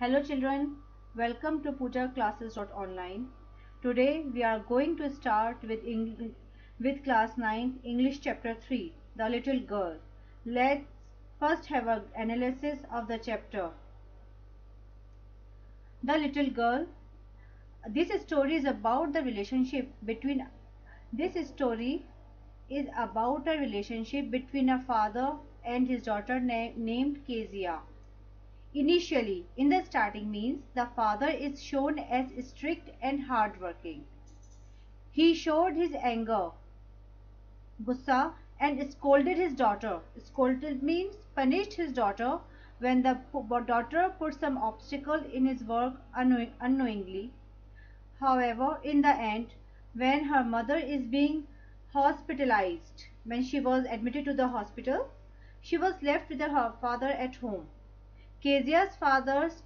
Hello children, welcome to Pooja Classes.online. Today we are going to start with with class 9 English chapter 3 The Little Girl. Let's first have an analysis of the chapter. The Little Girl. This story is about the relationship between this story is about a relationship between a father and his daughter na named Kezia. Initially, in the starting means the father is shown as strict and hardworking. He showed his anger, gussa, and scolded his daughter. Scolded means punished his daughter when the daughter put some obstacle in his work unknowingly. However, in the end, when her mother is being hospitalized, when she was admitted to the hospital, she was left with her father at home. Kezia's fathers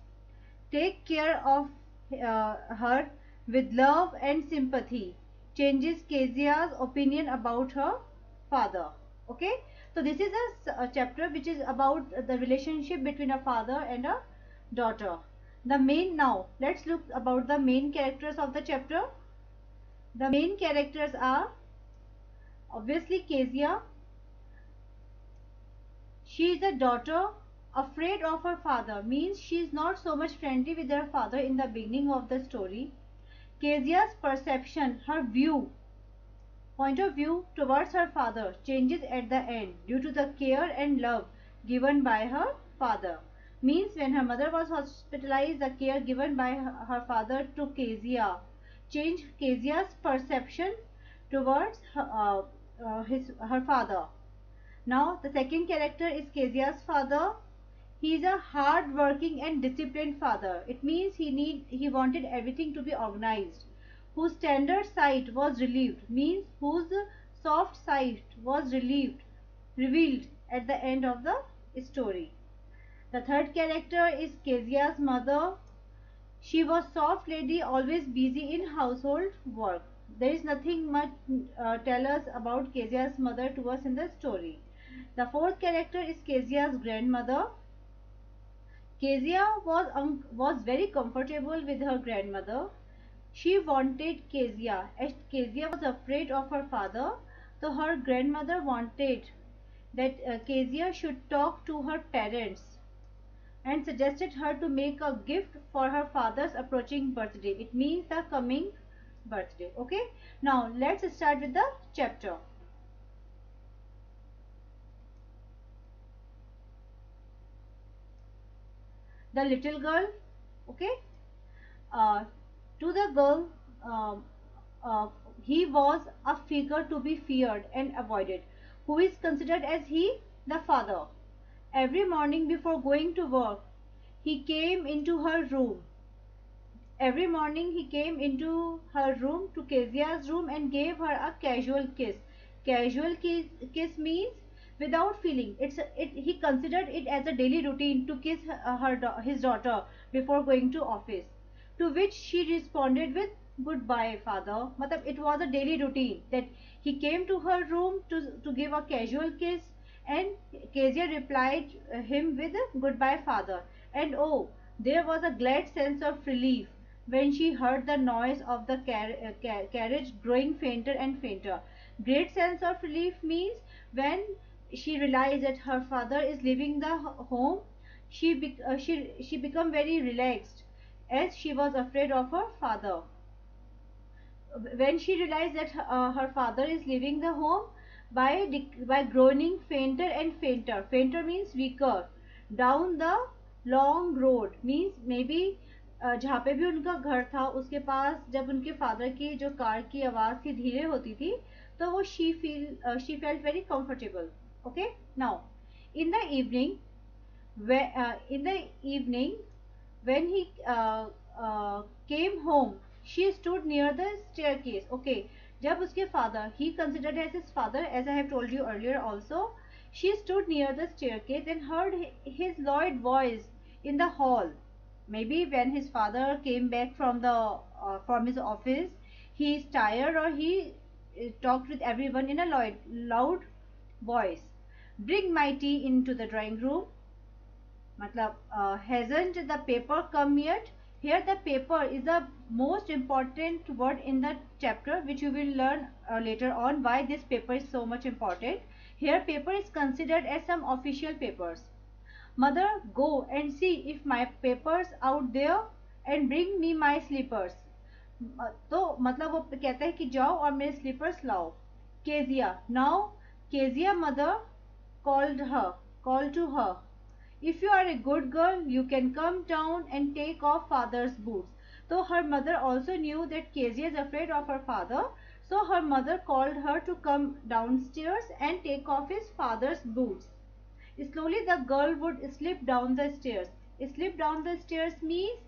take care of uh, her with love and sympathy. Changes Kezia's opinion about her father. Okay. So this is a, a chapter which is about the relationship between a father and a daughter. The main now let's look about the main characters of the chapter. The main characters are obviously Kezia. She is a daughter afraid of her father means she is not so much friendly with her father in the beginning of the story. Kezia's perception, her view, point of view towards her father changes at the end due to the care and love given by her father. Means when her mother was hospitalized, the care given by her father to Kezia changed Kezia's perception towards her, uh, uh, his, her father. Now the second character is Kezia's father he is a hard working and disciplined father. It means he need he wanted everything to be organized. Whose tender side was relieved means whose soft side was relieved revealed at the end of the story. The third character is kezia's mother. She was soft lady always busy in household work. There is nothing much uh, tell us about kezia's mother to us in the story. The fourth character is kezia's grandmother Kezia was, um, was very comfortable with her grandmother. She wanted Kezia as Kezia was afraid of her father. So her grandmother wanted that uh, Kezia should talk to her parents and suggested her to make a gift for her father's approaching birthday. It means the coming birthday. Okay. Now let's start with the chapter. The little girl okay? Uh, to the girl uh, uh, he was a figure to be feared and avoided who is considered as he the father. Every morning before going to work he came into her room. Every morning he came into her room to Kezia's room and gave her a casual kiss. Casual kiss, kiss means without feeling. It's it he considered it as a daily routine to kiss her, uh, her his daughter before going to office to which she responded with goodbye father. Matlab it was a daily routine that he came to her room to to give a casual kiss and Kezia replied uh, him with goodbye father. And oh there was a glad sense of relief when she heard the noise of the car uh, car carriage growing fainter and fainter. Great sense of relief means when she realized that her father is leaving the home she be, uh, she she become very relaxed as she was afraid of her father when she realized that uh, her father is leaving the home by by groaning fainter and fainter fainter means weaker down the long road means maybe uh, जहाँ पे भी उनका घर था उसके पास जब उनके father की जो कार की आवाज़ थी धीरे होती थी तो वो she feel she felt very comfortable okay? Now in the evening where uh, in the evening when he uh, uh, came home she stood near the staircase. Okay? jab uske father he considered as his father as i have told you earlier also she stood near the staircase and heard his loud voice in the hall. Maybe when his father came back from the uh, from his office he is tired or he uh, talked with everyone in a loud, loud voice Bring my tea into the drawing room. matlab uh, hasn't the paper come yet here the paper is the most important word in the chapter which you will learn uh, later on why this paper is so much important here paper is considered as some official papers mother go and see if my papers out there and bring me my slippers तो मतलब वो कहता है कि जाओ और मेरे slippers लाओ Kezia now Kezia mother called her called to her. If you are a good girl you can come down and take off father's boots. So her mother also knew that Kezia is afraid of her father so her mother called her to come downstairs and take off his father's boots. Slowly the girl would slip down the stairs. Slip down the stairs means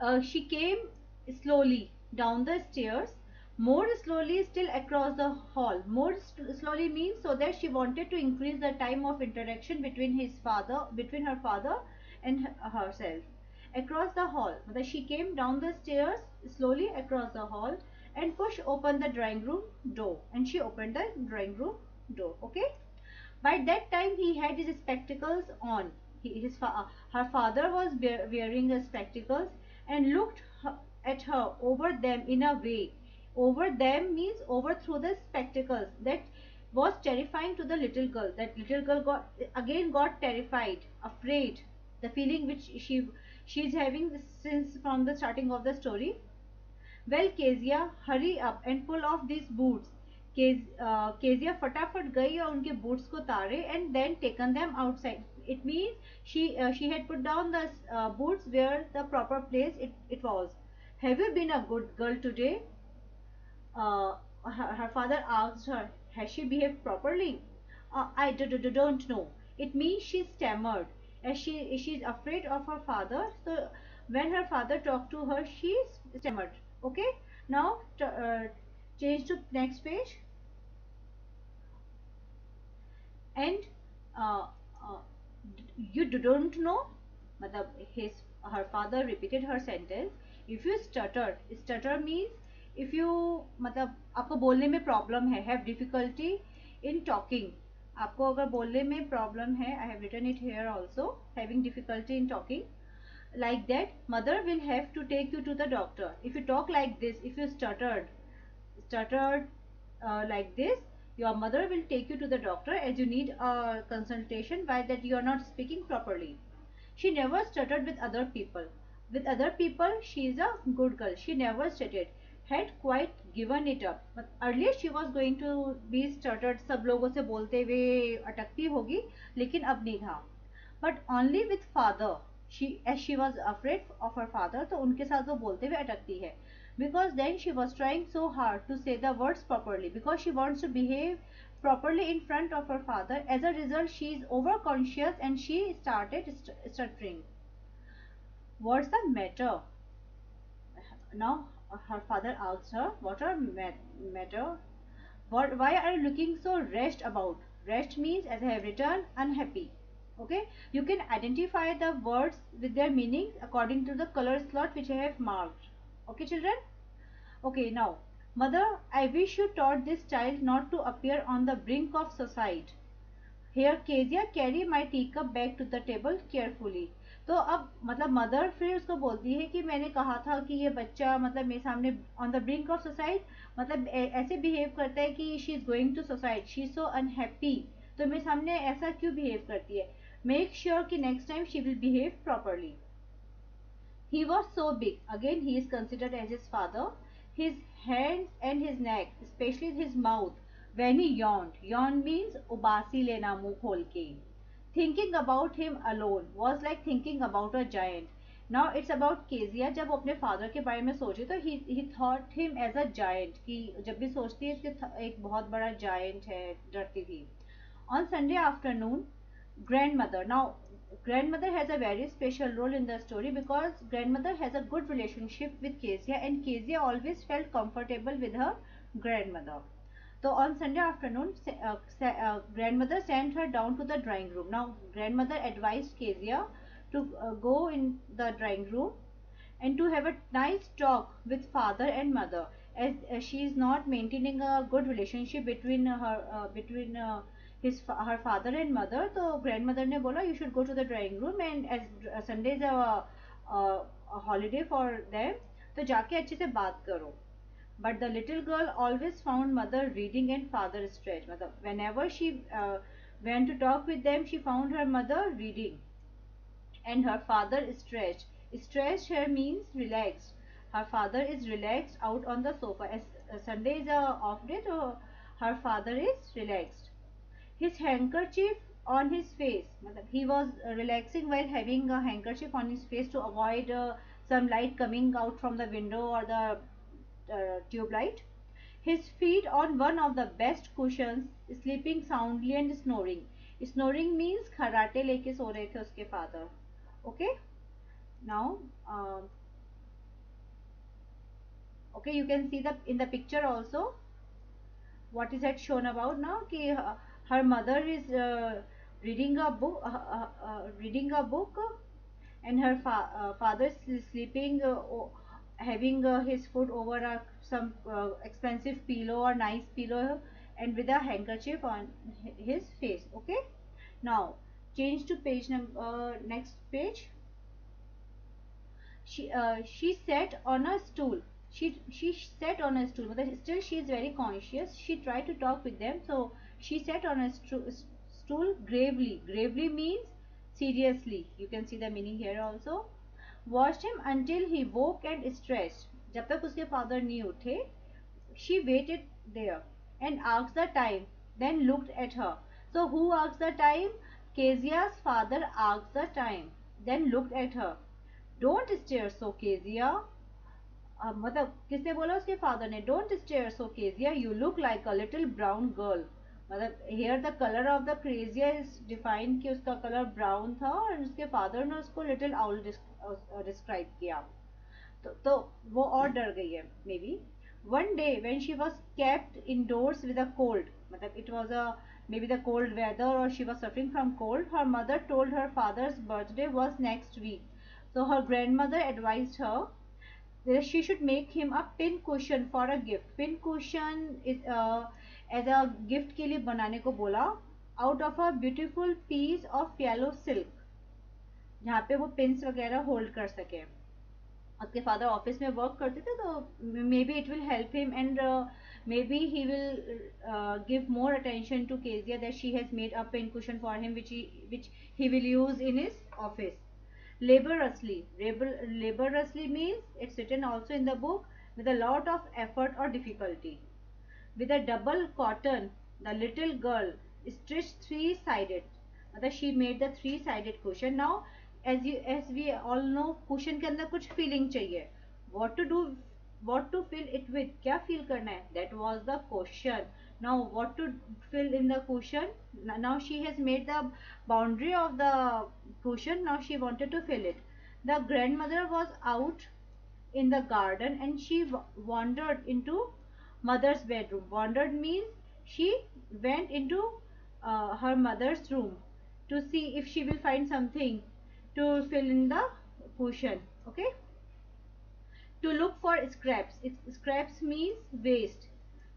uh, she came slowly down the stairs more slowly still across the hall. More slowly means so that she wanted to increase the time of interaction between his father between her father and herself. Across the hall. That she came down the stairs slowly across the hall and push open the drawing room door. And she opened the drawing room door okay? By that time he had his spectacles on. He, his fa her father was wearing spectacles and looked at her over them in a way over them means over through the spectacles that was terrifying to the little girl that little girl got again got terrified afraid the feeling which she she is having since from the starting of the story well kezia hurry up and pull off these boots Kezia फटाफट गई और उनके boots को तारे and then taken them outside it means she uh, she had put down the uh, boots where the proper place it, it was have you been a good girl today uh, her, her father asked her has she behaved properly? Uh, i d -d don't know. It means she stammered. As she she's afraid of her father so when her father talked to her she stammered. Okay? Now uh, change to next page. And uh, uh, you don't know? His her father repeated her sentence. If you stutter stutter means if you मतलब आपको बोलने में problem है have difficulty in talking आपको अगर बोलने में problem है I have return it here also having difficulty in talking like that mother will have to take you to the doctor if you talk like this if you stuttered stuttered like this your mother will take you to the doctor as you need a consultation by that you are not speaking properly she never stuttered with other people with other people she is a good girl she never stated had quite given it up earlier she was going to be stuttered सब लोगों से बोलते हुए अटकती होगी, लेकिन अब नहीं था। But only with father she as she was afraid of her father तो उनके साथ वो बोलते हुए अटकती है। Because then she was trying so hard to say the properly because she wants to behave properly in front of her father as a result she is over conscious and she start stuttering words a matter now her father asked her what are matter. What why are you looking so rest about? Rest means as i have written unhappy. Okay? You can identify the words with their meanings according to the color slot which i have marked. Okay children? Okay, now, mother, I wish you taught this child not to appear on the brink of suicide. Here, Kezia carry my teacup back to the table carefully. तो अब मतलब mother फिर उसको बोलती है कि मैंने कहा था कि ये बच्चा मतलब मेरे सामने on the brink of suicide मतलब ऐसे बिहेव करता है कि she is going to suicide she is so unhappy तो मेरे सामने ऐसा क्यों बिहेव करती है मेक श्योर sure कि next time she will behave properly he was so big again he is considered as his father his hands and his neck, especially his mouth, when he yawned. Yawn means ubasi lena muh khol ke. Thinking about him alone was like thinking about a giant now it's about Kezia जब वो अपने father के बारे में सोचे तो he thought him as a giant कि जब भी सोचती है कि एक बहुत बड़ा जायंट है, डरती थी। On Sunday afternoon grandmother now grandmother has a very special role in the story because grandmother has a good relationship with Kezia and Kezia always felt comfortable with her grandmother So on Sunday afternoon, uh, uh, grandmother sent her down to the drawing room. Now grandmother advised Kezia to uh, go in the drawing room and to have a nice talk with father and mother as she is not maintaining a good relationship between her uh, between uh, his her father and mother तो grandmother ने बोला you should go to the drawing room and as Sunday is a, a, a holiday for them तो जाके अच्छे से बात करो but the little girl always found mother reading and father stretched mother whenever she uh, went to talk with them she found her mother reading. And her father stretched stretched here means relaxed her father is relaxed out on the sofa. As uh, sunday is a off day so her father is relaxed. His handkerchief on his face. He was relaxing while having a handkerchief on his face to avoid uh, some light coming out from the window or the uh, tube light. His feet on one of the best cushions, sleeping soundly and snoring. Snoring means karate leke so rahe the uske father. Okay. Now, uh, okay, you can see the in the picture also. What is that shown about now? Ki her, her mother is uh, reading a book, uh, uh, reading a book, and her fa father is sleeping having uh, his foot over a, some uh, expensive pillow or nice pillow and with a handkerchief on his face okay? Now change to page number uh, next page. She she sat on a stool. She she sat on a stool but still she is very conscious. She tried to talk with them so she sat on a stool gravely. Gravely means seriously. You can see the meaning here also watched him until he woke and stretched जब तक उसके father नहीं उठे she waited there and asked the time then looked at her so who asked the time Kezia's father asked the time then looked at her don't stare so Kezia मतलब किसने बोला उसके father ने don't stare so Kezia you look like a little brown girl मतलब here the colour of the क्रेजिया is define कि उसका colour brown था और उसके फादर ने उसको लिटिल आउल डिस्क्राइब किया। तो, तो वो और hmm. डर गई है maybe one day when she was kept indoors with a cold मतलब it was a maybe the cold weather और she was suffering from cold her mother told her father's birthday was next week so her grandmother advise her she should make him a pin cushion for a gift pin cushion as a gift के लिए बनाने को बोला out of a beautiful piece of yellow silk जहाँ पे वो pin वगैरह hold कर सके। आपके फादर ऑफ़िस में वर्क करते थे तो maybe it will help him and maybe he will give more attention to के that she has made a pin cushion for him which which he will use in his office laboriously laboriously means it's written also in the book with a lot of effort और difficulty with a double cotton the little girl stitch three sided मतलब she made the three sided cushion now as you as we all know cushion के अंदर कुछ feeling चाहिए। What to do what to fill it with क्या feel करना है? That was the cushion now what to fill in the cushion now she has made the boundary of the cushion now she wanted to fill it the grandmother was out in the garden and she wandered in to mother's bedroom wandered means she went in to her mother's room to see if she will find something to fill in the portion okay? To look for scraps. It, scraps means waste.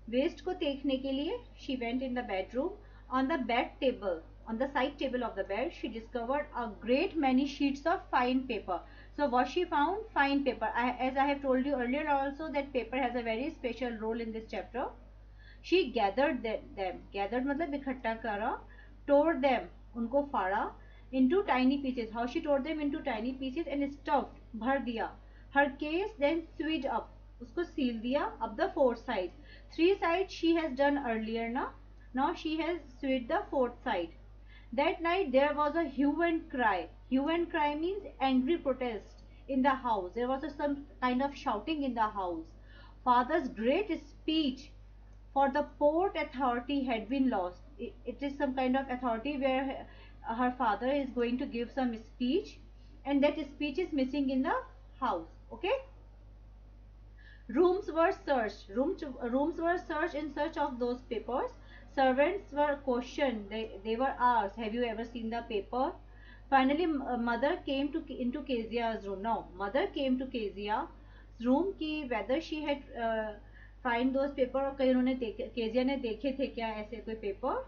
Waste ko dekhne ke liye she went in the bedroom. On the bed table on the side table of the bed she discovered a great many sheets of fine paper. So what she found? Fine paper. I, as i have told you earlier also that paper has a very special role in this chapter. She gathered them, them. gathered matlab ikattha kara tore them. unko fada into tiny pieces how she tore them into tiny pieces and stuffed भर दिया her case then sewed up उसको seal दिया up the four sides three sides she has done earlier now now she has sewed the fourth side that night there was a hue and cry hue and cry means angry protest in the house there was a, some kind of shouting in the house father's great speech for the port authority had been lost it, it is some kind of authority where her, her father is going to give some speech and that speech is missing in the house okay Rooms were searched. Rooms, rooms were searched in search of those papers. Servants were questioned. They, they were asked, have you ever seen the paper? Finally, uh, mother came to into Kezia's room. No, mother came to Kezia's room ki whether she had uh, find those paper or कहीं उन्होंने देखे Kezia ने देखे थे क्या ऐसे कोई paper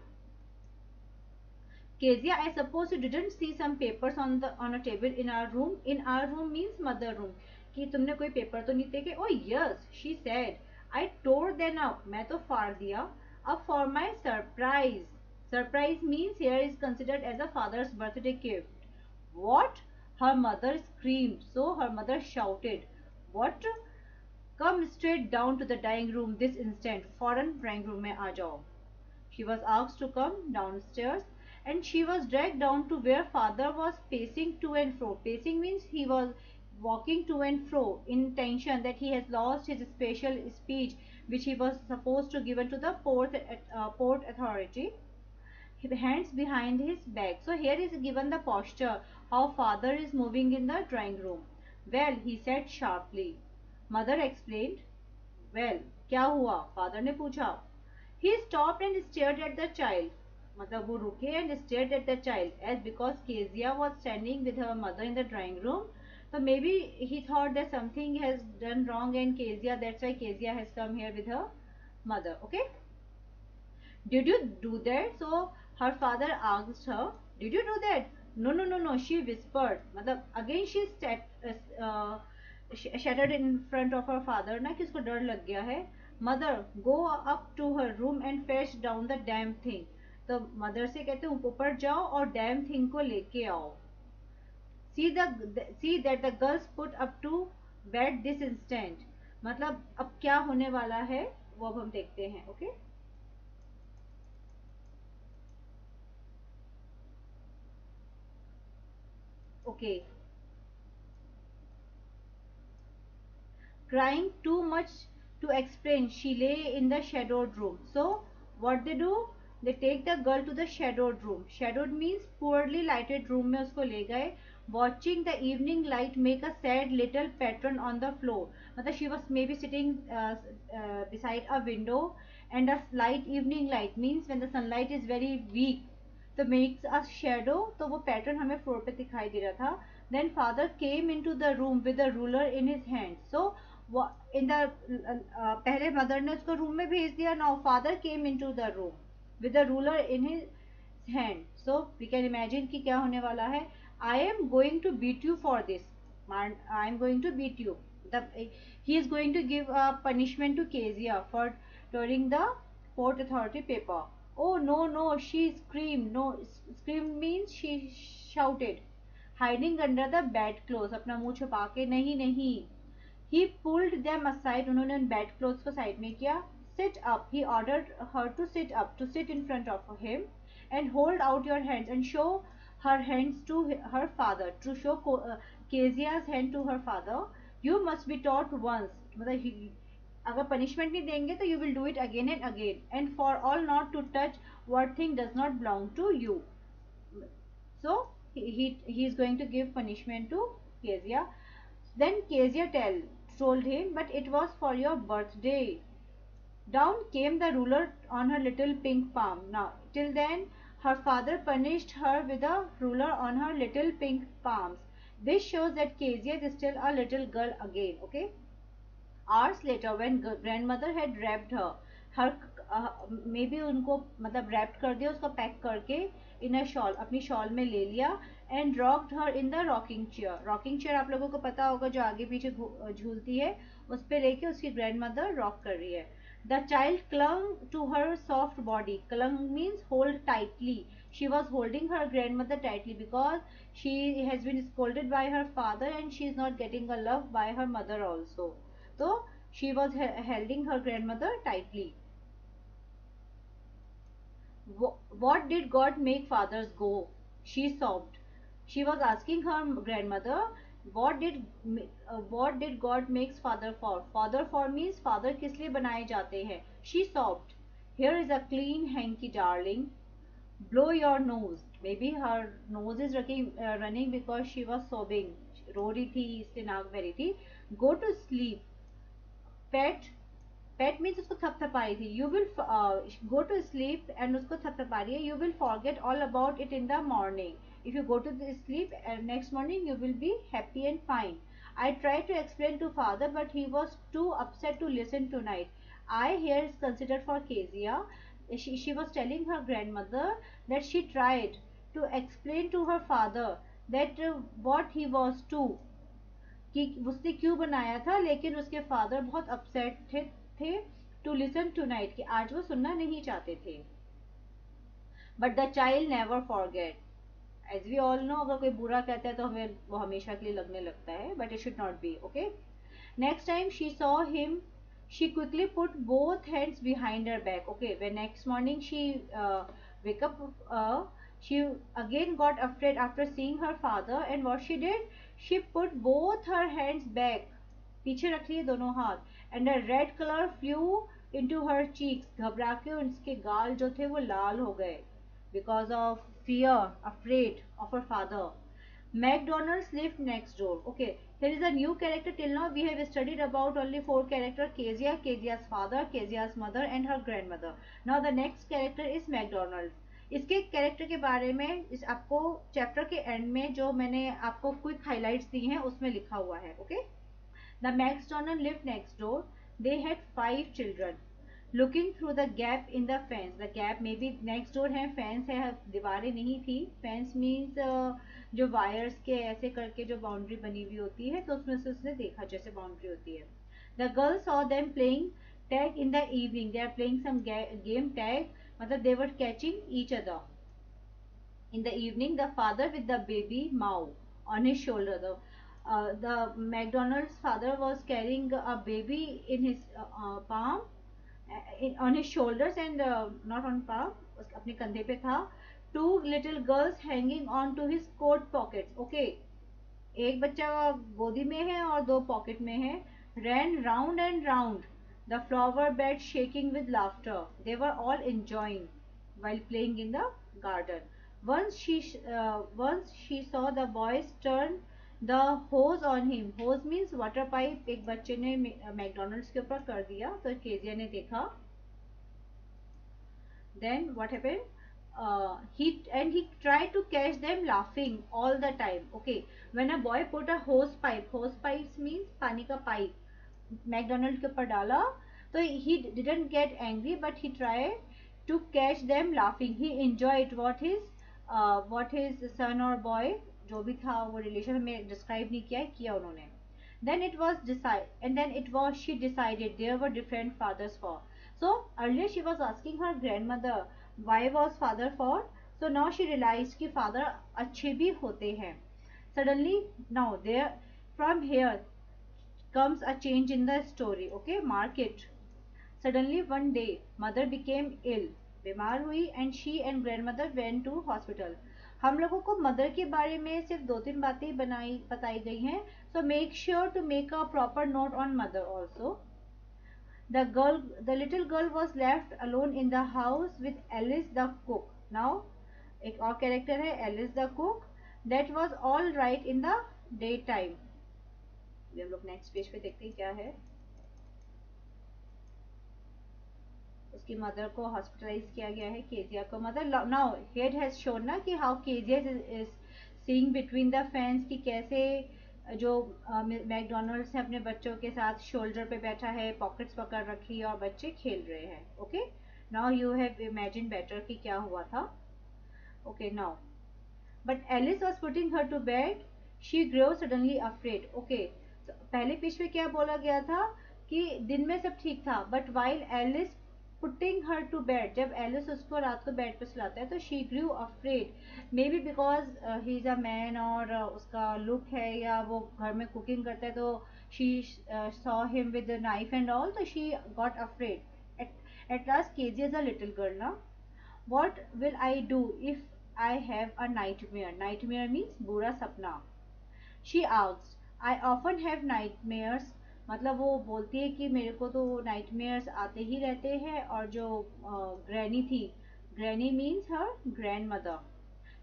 Kezia, I suppose you didn't see some papers on the on a table in our room. In our room means mother room. कि तुमने कोई पेपर तो नहीं देखे Oh yes, she said. I tore them up. मैं तो फाड़ दिया. Up for my surprise. Surprise means here is considered as a father's birthday gift. What? Her mother screamed. So her mother shouted. What? Come straight down to the dining room this instant. Foreign drawing room में आ जाओ. She was asked to come downstairs and she was dragged down to where father was pacing to and fro. Pacing means he was walking to and fro in tension that he has lost his special speech which he was supposed to give to the port, uh, port authority hands behind his back. So here is given the posture how father is moving in the drawing room. Well he said sharply mother explained well kya hua? Father ne pucha. He stopped and stared at the child. मतलब वो रुके and stayed at the child as because Kezia was standing with her mother in the drawing room तो maybe he thought that something has done wrong and Kezia that's why Kezia has come here with her mother okay did you do that so her father asks her did you do that no no no no she whispered मतलब again she stuttered in front of her father ना कि उसको डर लग गया है। Mother go up to her room and fetch down the damn thing तो mother से कहते हैं, ऊपर जाओ और डैम थिंग को लेके आओ. See the see that the girls put up to bed this instant मतलब अब क्या होने वाला है, वो अब हम देखते हैं okay okay crying too much to explain, she lay in the shadowed room. So do? They take the girl to the shadowed room shadowed means poorly lighted room में उसको ले गए। Watching the evening light make a sad little pattern on the floor मतलब she was maybe sitting beside a window and a light evening light means when the sunlight is very weak तो makes a shadow तो वो pattern हमें floor पर दिखाई दे रहा था। Then father came in to the room with a ruler in his hand so in the पहले मदर ने उसको रूम में भेज दिया now father came in to the room with the ruler in his hand so we can imagine कि क्या होने वाला है? I am going to beat you for this I am going to beat you he is going to give a punishment to Kezia for tearing the port authority paper oh no no she scream no scream mean she shouted hiding under the bed cloth अपना मुँह छुपा के, नहीं नहीं. He pulled them aside उन्होंने उन bed cloth को side में किया. sit up he ordered her to sit up to sit in front of him and hold out your hands and show her hands to her father to show uh, Kezia's hand to her father you must be taught once मतलब अगर punishment नहीं देंगे तो you will do it again and again and for all not to touch what thing does not belong to you so he he is going to give punishment to kezia then kezia tell told him but it was for your birthday Down came the ruler on her little pink palm. Now, till then, her father punished her with a ruler on her little pink palms. This shows that Kezia is still a little girl again. Okay. Hours later, when grandmother had wrapped her, her uh, maybe उनको मतलब wrapped कर दिया उसको pack करके in a shawl अपनी shawl में ले लिया and rocked her in the rocking chair. Rocking chair आप लोगों को पता होगा जो आगे पीछे झूलती है उस पर लेके उसकी grandmother rock कर रही है The child clung to her soft body. Clung means hold tightly. She was holding her grandmother tightly because she has been scolded by her father and she is not getting a love by her mother also. So she was holding her grandmother tightly. What did God make fathers go? She sobbed. She was asking her grandmother God did what did God makes father for father for means father किस लिए बनाए जाते हैं? She soft here is a clean hanky darling blow your nose maybe her nose is uh, running because she was sobbing. रो रही थी इसलिए नाक बह रही थी. Go to sleep pet pet means उसको थपथपाई थी. You will go to sleep and उसको थपथपा रही है. You will forget all about it in the morning If you go to the sleep and next morning you will be happy and fine. I tried to explain to father but he was too upset to listen tonight. I here is considered for Kezia. She, she was telling her grandmother that she tried to explain to her father that uh, what he was to कि उसने बनाया था लेकिन उसके father बहुत upset थे थे to listen to night कि आज वो सुनना नहीं चाहते थे but the child never forget as we all know अगर कोई बुरा कहता है तो हमें, वो हमेशा के लिए लगने लगता है but it should not be okay next time she saw him she quickly put both hands behind her back okay way next morning she wake up she again got afraid after seeing her father and what she did she put both her hands back पीछे रख लिए दोनों हाथ and a red colour flew in to her cheeks घबरा के उसके गाल जो थे वो लाल हो गए because of fear afraid of her father McDonald's lived next door. Okay, here is a new character. Till now, we have studied about only four characters: Kezia, Kezia's father, Kezia's mother, and her grandmother. Now, the next character is McDonald. इसके character के बारे में इस आपको chapter के end में जो मैंने आपको क्विक हाइलाइट्स दी हैं उसमें लिखा हुआ है okay the McDonalds live next door they had five children looking through the gap in the fence the gap में भी नेक्स्ट डोर है फेंस है दीवारें नहीं थी फेंस मीन्स जो वायर्स के ऐसे करके जो बाउंड्री बनी हुई होती है तो उसमें से उसने देखा जैसे बाउंड्री होती है the girl saw them playing tag in the evening they are playing some game tag मतलब they were catching each other in the evening the father with the baby Maui on his shoulder the uh, the McDonald's father was carrying a baby in his uh, uh, palm, in, on his shoulders and uh, not on palm, अपने कंधे पे था to little girls hanging on to his coat pockets okay एक बच्चा गोदी में है और दो पॉकेट में है रैन round and round the flower bed shaking with laughter they were all enjoying while playing in the garden once she uh, once she saw the boys turn the hose on him hose means water pipe एक बच्चे ने McDonald's के ऊपर कर दिया तो Kezia ने देखा then what happened uh, he and he tried to catch them laughing all the time okay when a boy put a hose pipe hose pipes means पानी का pipe मैकडोनल्ड के ऊपर डाला तो he didn't get angry but he tried to catch them laughing he enjoyed what his uh, what his son or boy जो भी था वो रिलेशन में डिस्क्राइब नहीं किया है किया उन्होंने then it was decide and then it was she decided there were different fathers for so earlier she was asking her grandmother why was father for so now she realized कि father अच्छे भी होते हैं suddenly now there from here comes a change in the story okay mark it suddenly one day mother became ill बीमार हुई and she and grandmother went to hospital हम लोगों को मदर के बारे में सिर्फ़ दो तीन बातें बनाई, बताई गई हैं। So make sure to make a proper note on mother also the girl the little girl was left alone in the house with Alice the cook now एक और कैरेक्टर है Alice the cook that was all right in the day time हम लोग next page पे देखते हैं क्या है। उसकी मदर को हॉस्पिटलाइज किया गया है केजिया को। Mother now head has shown ना कि how Kezia is seeing between the fans कि कैसे जो मैकडोनल्ड्स है अपने बच्चों के साथ शोल्डर पे बैठा है पॉकेट्स पकड़ रखी है और बच्चे खेल रहे हैं। Okay now you have imagine better कि क्या हुआ था। Okay now but Alice was putting her to bed she grow suddenly afraid okay पहले में क्या बोला गया था कि दिन में सब ठीक था but while Alice putting her to bed जब एलिस उसको रात को बेड पे सुलाता है तो she grew afraid maybe because he is a man और uh, उसका लुक है या वो घर में कुकिंग करता है तो she saw him with knife and all तो she got afraid at last Kezia is a little girl ना. What will I do if I have a nightmare nightmare means बुरा सपना. She shouts I often have nightmares मतलब वो बोलती है कि मेरे को तो नाइटमेयर्स आते ही रहते हैं और जो ग्रैनी थी granny means her grandmother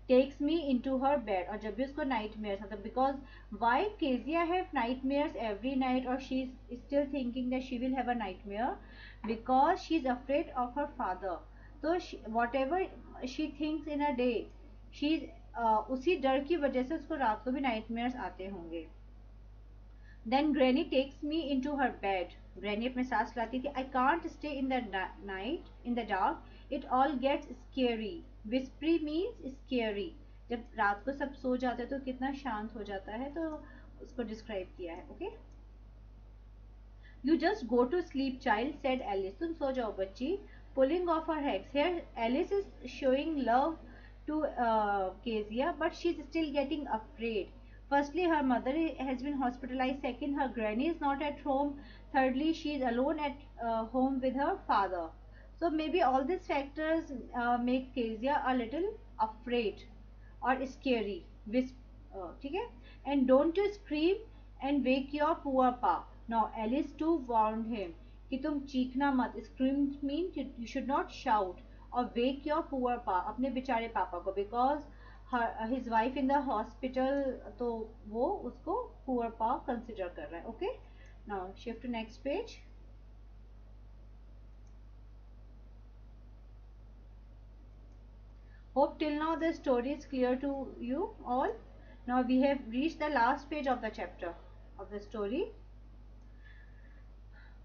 takes me into her bed और जब भी उसको नाइट मेयर्स आता because why Kezia have nightmares every night और she is still thinking that she will have a nightmare because she is afraid of her father तो whatever she thinks in a day she उसी डर की वजह से उसको रात को भी नाइट मेयर्स आते होंगे। Then granny takes me into her bed granny अपने सांस लाती थी I can't stay in the night in the dark it all gets scary whispery means scary जब रात को सब सो जाते तो कितना शांत हो जाता है तो उसको डिस्क्राइब किया है okay you just go to sleep child said Alice तुम सो जाओ बच्ची. Pulling off her heads here Alice is showing love to uh, Kezia, but she's still getting afraid. Firstly, her mother has been hospitalized. Second, her granny is not at home. Thirdly, she is alone at uh, home with her father. So maybe all these factors uh, make Kezia a little afraid or scary. ठीक है? And don't you scream and wake your poor pa. Now Alice too warned him कि तुम चीखना मत. Scream means you should not shout. और wake your poor pa अपने बेचारे पापा को because his wife in the hospital तो वो उसको पुअर पाव कंसिडर कर रहा है okay now shift next page hope till now the story is clear to you all now we have reach the last page of the chapter of the story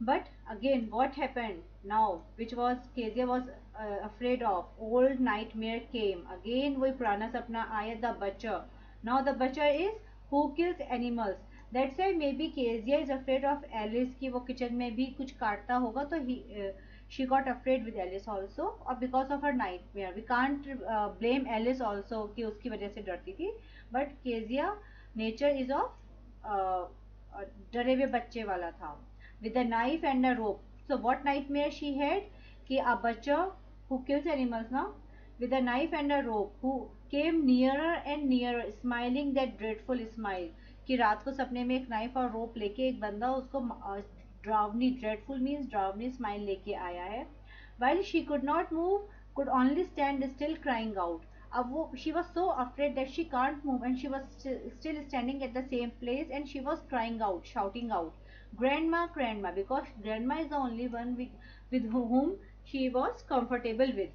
but again what happen now which was Kezia was afraid of old nightmare came again वही पुराना सपना आया the butcher now the butcher is who kills animals that's why maybe kezia is afraid of alice कि वो kitchen में भी कुछ काटता होगा तो he uh, she got afraid with alice also or because of her nightmare we can't uh, blame alice also कि उसकी वजह से डरती थी but kezia nature is of uh, डरे हुए बच्चे वाला था with a knife and a rope so what nightmare she had कि a butcher who kills animals now with a knife and a rope who came nearer and nearer smiling that dreadful smile कि रात को सपने में एक knife और रोप लेके एक बंदा उसको ड्रावनी ड्रेडफुल मीन्स ड्रावनी स्माइल लेके आया है while she could not move could only stand still crying out अब वो she was so afraid that she can't move and she was still standing at the same place and she was crying out shouting out grandma grandma because grandma is the only one with, with whom she was comfortable with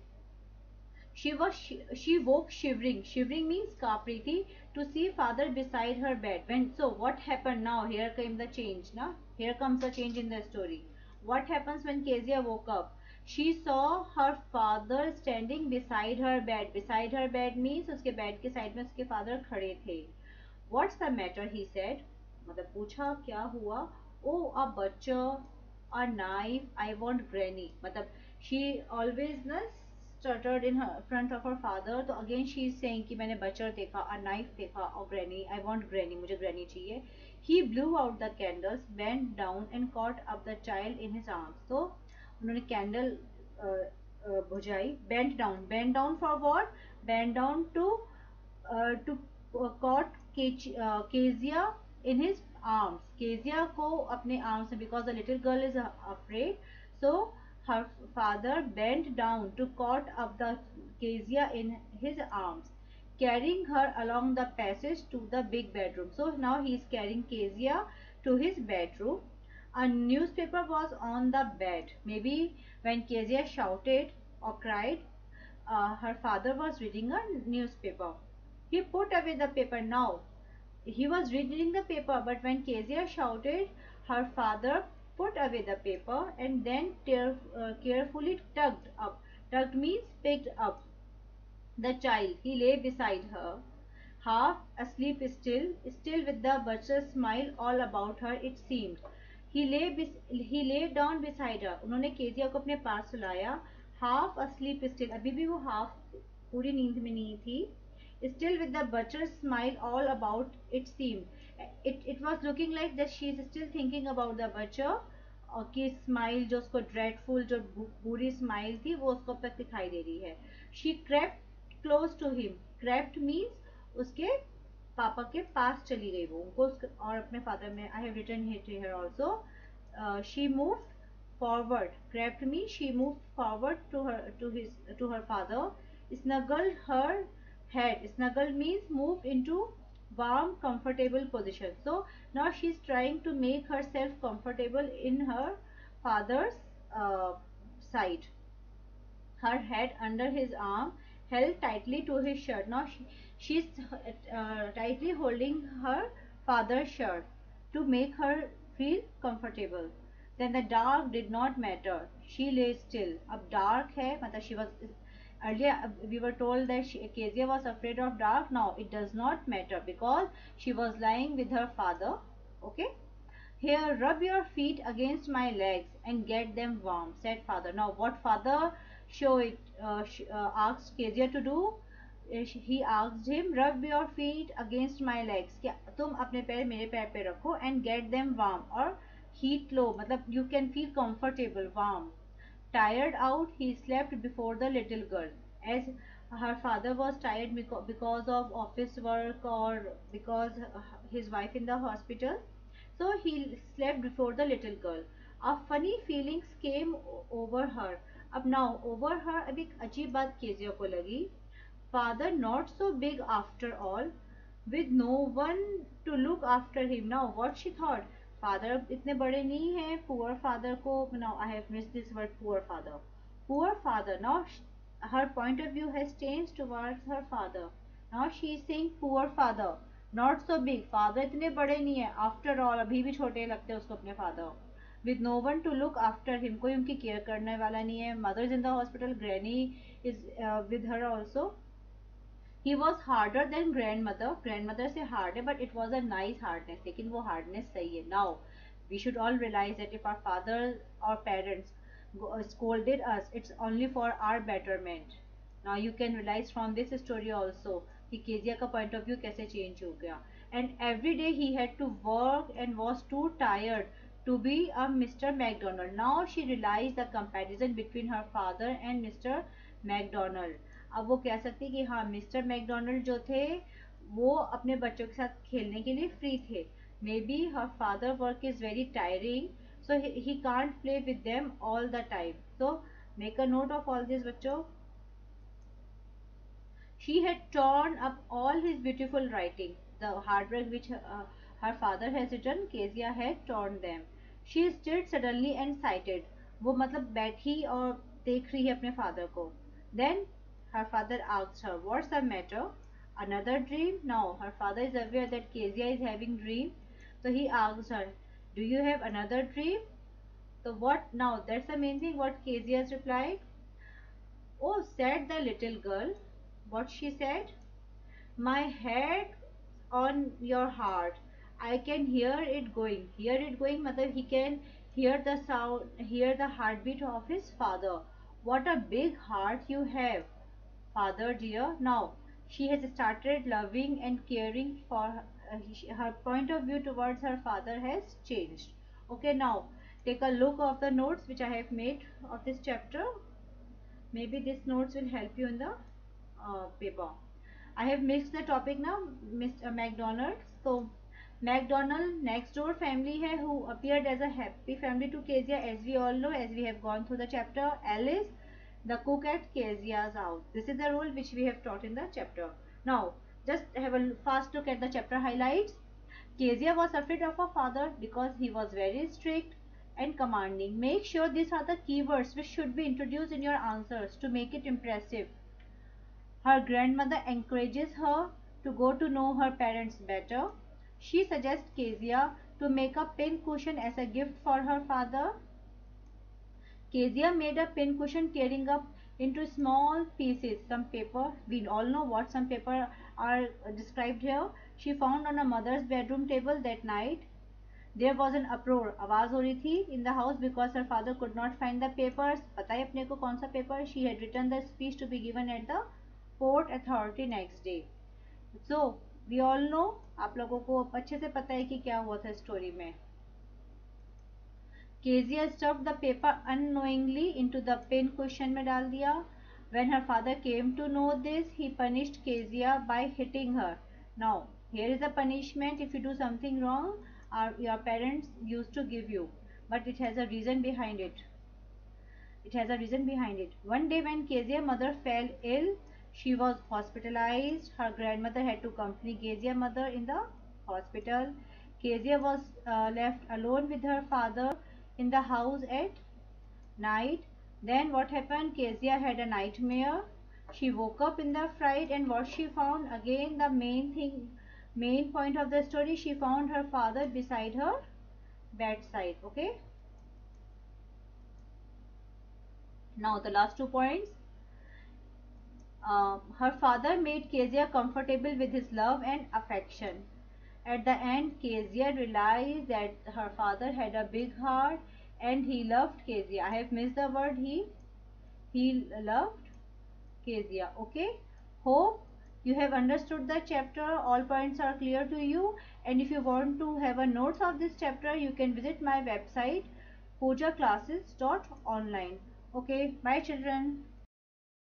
she was she, she woke shivering shivering means kapriti to see father beside her bed when so what happened now here came the change now here comes the change in the story what happens when kezia woke up she saw her father standing beside her bed beside her bed means उसके bed के side में उसके father खड़े थे what's the matter he said मतलब पूछा क्या हुआ oh a butcher a knife I want granny मतलब शी ऑलवेज ना stuttered in front of her father तो अगेन शी इज़ सेइंग कि मैंने बचर देखा और नाइफ देखा और ग्रैनी आई वांट ग्रैनी मुझे ग्रैनी चाहिए। He blew out the candles bend down and caught up the child in his arms तो उन्होंने कैंडल बुझाई। Bend down bend down for what bend down to to caught Kezia in his arms Kezia को अपने arms में because the little girl is afraid so her father bent down to caught up the Kezia in his arms, carrying her along the passage to the big bedroom. So now he is carrying Kezia to his bedroom. A newspaper was on the bed. Maybe when Kezia shouted or cried, uh, her father was reading a newspaper. He put away the paper now. He was reading the paper, but when Kezia shouted, her father put away the paper and then tear, uh, carefully tugged up. Tugged means picked up the child. He lay beside her, half asleep still, still with the butcher's smile all about her, it seemed. He lay, he lay down beside her. उन्होंने Kezia को अपने पास सुलाया half asleep still. अभी भी वो half पूरी नींद में नहीं थी. Still with the butcher's smile all about it seemed. It, it was looking like that she is still thinking about the butcher और की स्माइल जो उसको ड्रेडफुल जो बुरी स्माइल थी वो उसको तक दिखाई दे रही है she crept close to him crept means उसके पापा के पास चली गई वो उनको और अपने फादर में I have written here also she move forward crept mean she move forward to her to his to her father snuggle her head. Snuggle means moved into warm comfortable position so now she's trying to make herself comfortable in her father's uh, side her head under his arm held tightly to his shirt now she, she's uh, tightly holding her father's shirt to make her feel comfortable then the dark did not matter she lay still अब dark है मतलब she was earlier uh, we were told that she, Kezia was afraid of dark now it does not matter because she was lying with her father okay here rub your feet against my legs and get them warm said father now what father show it uh, uh, asked Kezia to do he asked him rub your feet against my legs क्या तुम अपने पैर मेरे पैर पे रखो and get them warm और heat लो मतलब you can feel comfortable warm tired out he slept before the little girl as her father was tired because of office work or because his wife in the hospital so he slept before the little girl a funny feelings came over her अब now over her अब एक अजीब बात Kezia को लगी father not so big after all with no one to look after him now what she thought father इतने बड़े नहीं है पुअर फादर को now I this word poor father poor father now her point of view has change towards her father now she is saying poor father not so big father इतने बड़े नहीं है. After all अभी भी छोटे लगते हैं उसको अपने father with no one to look after him कोई उनकी केयर करने वाला नहीं है. Mother is in the hospital granny is with her also he was harder than grand mother grand mother से हार्ड है but it was a nice hardness लेकिन वो हार्डनेस सही है now we should all realise that if are father और parents scolded us it's only for our betterment now you can realize from this story also कि Kezia का point of view कैसे change हो गया and every day he had to work and was to tired to be a Mr. McDonald. Now she realized the comparison between her father and Mr. McDonald. अब वो कह सकती कि हाँ mister McDonald जो थे, वो अपने बच्चों के साथ खेलने के लिए फ्री थे। Maybe her father work is very tiring so he can't play with them all the time so make a note of all this बच्चों। She had torn up all his beautiful writing the hard work which her father has return Kezia had torn them she is stayed suddenly and वो मतलब बैठी और देख रही है अपने father को। Then Her father asked her, What's the matter? Another dream? No, her father is aware that Kezia is having dream. So he asks her, Do you have another dream? So what now? That's the main thing what Kezia replied. Oh, said the little girl. What she said? My head on your heart. I can hear it going. Hear it going, mother. He can hear the sound, hear the heartbeat of his father. What a big heart you have father dear. Now she has started loving and caring for her, uh, her point of view towards her father has changed. Okay, now take a look of the notes which I have made of this chapter. Maybe these notes will help you in the uh, paper. I have mixed the topic now, Mr. Macdonald. So, Macdonald next door family hai who appeared as a happy family to Kezia as we all know as we have gone through the chapter. Alice the cook at Kezia's house. This is the rule which we have taught in the chapter. Now, just have a fast look at the chapter highlights. Kezia was afraid of her father because he was very strict and commanding. Make sure these are the keywords which should be introduced in your answers to make it impressive. Her grandmother encourages her to go to know her parents better. She suggests Kezia to make a pin cushion as a gift for her father. Kezia made a pin cushion tearing up into small pieces some paper we all know what some paper are described here she found on her mother's bedroom table that night there was an uproar आवाज़ हो रही थी in the house because her father could not find the papers पता है अपने को कौन सा paper she had written the speech to be given at the port authority next day so we all know आप लोगों को अच्छे से पता है कि क्या हुआ था स्टोरी में Kezia stuffed the paper unknowingly into the pin cushion में डाल दिया when her father came to know this he punished Kezia by hitting her now here is a punishment if you do something wrong or your parents used to give you but it has a reason behind it it has a reason behind it one day when Kezia mother fell ill she was hospitalized her grandmother had to accompany Kezia mother in the hospital Kezia was uh, left alone with her father in the house at night. Then what happened? Kezia had a nightmare. She woke up in the fright and what she found? Again the main thing, main point of the story, she found her father beside her bedside. Okay. Now the last two points. uh, her father made Kezia comfortable with his love and affection. At the end, Kezia realized that her father had a big heart and he loved Kezia. I have missed the word he. He loved Kezia. Okay. Hope you have understood the chapter. All points are clear to you. And if you want to have a notes of this chapter, you can visit my website pojaclasses.online. Okay. Bye children.